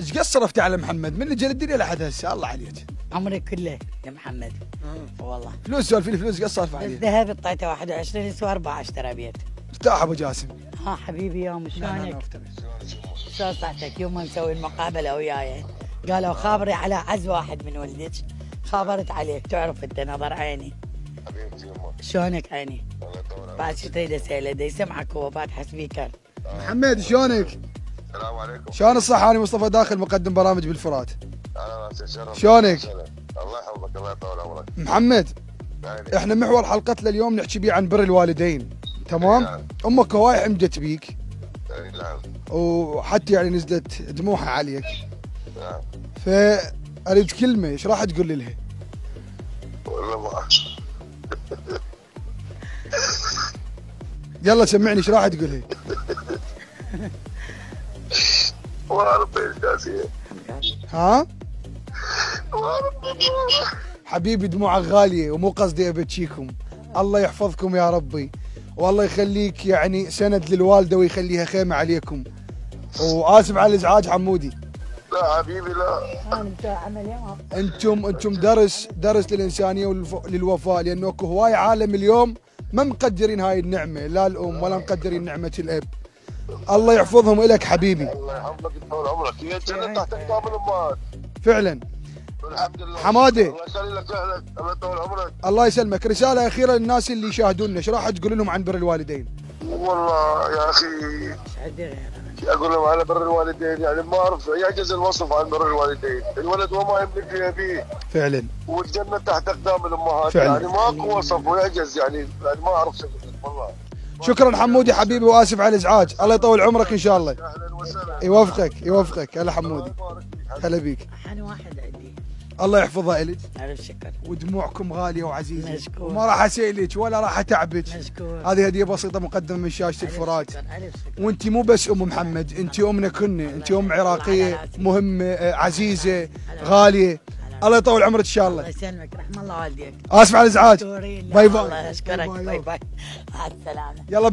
إيش قد صرفتي على محمد؟ من اللي جا الدنيا لحد هسه؟ الله عليك. عمري كله يا محمد. والله. فلوس سولفي لي فلوس قد صرف عليه الذهب اعطيته 21 يسوى 4 اشترى بيت ارتاح أبو جاسم. ها حبيبي يوم شلونك؟ شلون صحتك؟ يوم ما نسوي المقابلة وياي؟ قالوا خابري على عز واحد من ولدك. خابرت عليك تعرف أنت نظر عيني. حبيبتي شلونك عيني؟ بعد شو تريد اساله دا يسمعك هو فاتح سبيكر محمد شلونك؟ عليكم شلون الصحة؟ أنا مصطفى داخل مقدم برامج بالفرات شرف شلونك؟ الله يحفظك الله يطول عمرك محمد يعني إحنا محور حلقتنا اليوم نحكي بيه عن بر الوالدين تمام؟ نعم. أمك هواي حمدت بيك يعني نعم وحتى يعني نزلت دموعها عليك نعم فأريد كلمة إيش راح تقول لها؟ والله ما يلا سمعني إيش راح تقول لها؟ ها؟ حبيبي دموعك غالية ومو قصدي ابكيكم الله يحفظكم يا ربي. والله يخليك يعني سند للوالدة ويخليها خيمة عليكم. وآسف على الإزعاج حمودي لا حبيبي لا. أنتم أنتم درس درس للإنسانية وللوفاء لأنه أكو هواي عالم اليوم ما مقدرين هاي النعمة. لا الأم ولا مقدرين نعمة الأب. الله يحفظهم لك حبيبي. الله يحفظك يطول عمرك. هي الجنة تحت اقدام الامهات فعلا. الحمد لله. حمادة. الله اهلك الله يطول عمرك. الله يسلمك. رسالة أخيرة للناس اللي يشاهدونا. إيش راح تقول لهم عن بر الوالدين؟ والله يا أخي أقول لهم على بر الوالدين. يعني ما أعرف يعجز الوصف عن بر الوالدين. الولد وما يملك لابيه فعلا. والجنة تحت إقدام الامهات فعلا. يعني ماكو وصف ويعجز. يعني يعني ما أعرف شو والله. شكرا حمودي حبيبي وآسف على الإزعاج. الله يطول عمرك إن شاء الله. أهلا وسهلا. يوفقك يوفقك. هلا حمودي. هلا بيك. حن واحد عندي. الله يحفظها الك ألف شكر. ودموعكم غالية وعزيزة. مشكور. وما راح اسيلك ولا راح أتعبك. مشكور. هذه هدية بسيطة مقدمة من شاشة الفرات. وانت مو بس أم محمد انت أمنا كنا انت أم عراقية مهمة عزيزة غالية. الله يطول عمرك إن شاء الله الله يسلمك رحم الله والديك آسف على الإزعاج. bye bye. الله يشكرك bye bye. bye bye مع السلامة يلا